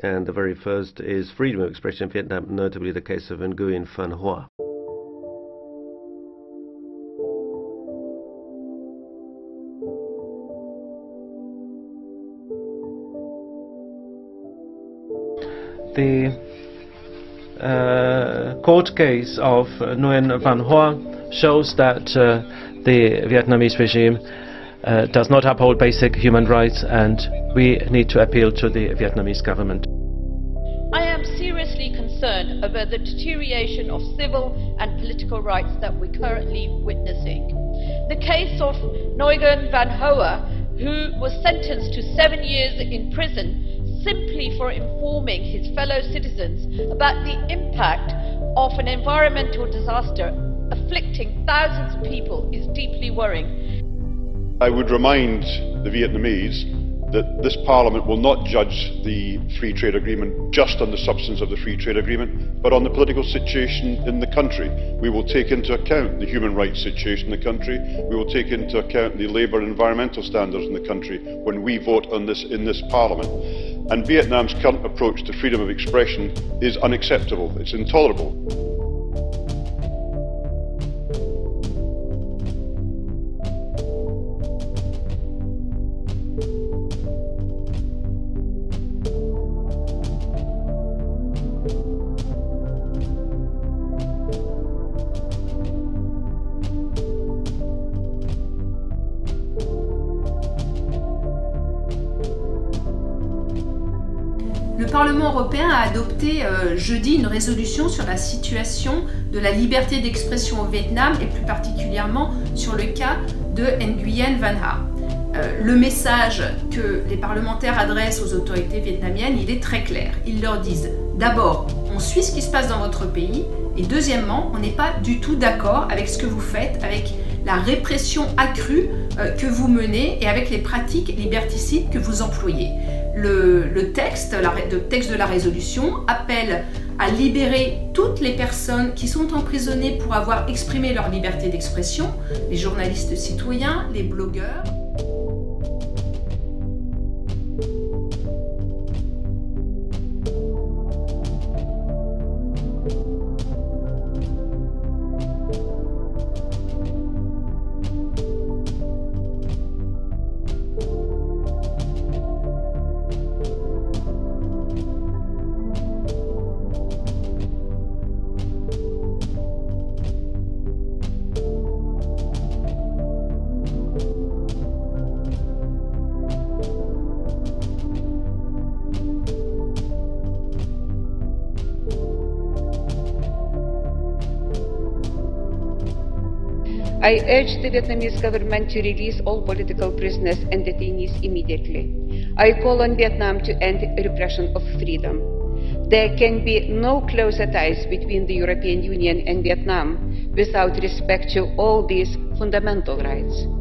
And the very first is freedom of expression in Vietnam, notably the case of Nguyen Van Hoa. the uh, court case of Nguyen Van Hoa shows that uh, the Vietnamese regime uh, does not uphold basic human rights and we need to appeal to the Vietnamese government. I am seriously concerned about the deterioration of civil and political rights that we're currently witnessing. The case of Nguyen Van Hoa, who was sentenced to seven years in prison simply for informing his fellow citizens about the impact of an environmental disaster afflicting thousands of people is deeply worrying. I would remind the Vietnamese that this Parliament will not judge the free trade agreement just on the substance of the free trade agreement, but on the political situation in the country. We will take into account the human rights situation in the country. We will take into account the labour and environmental standards in the country when we vote on this in this Parliament. And Vietnam's current approach to freedom of expression is unacceptable. It's intolerable. Le Parlement européen a adopté euh, jeudi une résolution sur la situation de la liberté d'expression au Vietnam et plus particulièrement sur le cas de Nguyen Van Ha. Euh, le message que les parlementaires adressent aux autorités vietnamiennes, est très clair. Ils leur disent d'abord, on suit ce qui se passe dans votre pays et deuxièmement, on n'est pas du tout d'accord avec ce que vous faites, avec la répression accrue euh, que vous menez et avec les pratiques liberticides que vous employez le, texte, le texte de la résolution appelle à libérer toutes les personnes qui sont emprisonnées pour avoir exprimé leur liberté d'expression, les journalistes citoyens, les blogueurs. I urge the Vietnamese government to release all political prisoners and detainees immediately. I call on Vietnam to end repression of freedom. There can be no closer ties between the European Union and Vietnam without respect to all these fundamental rights.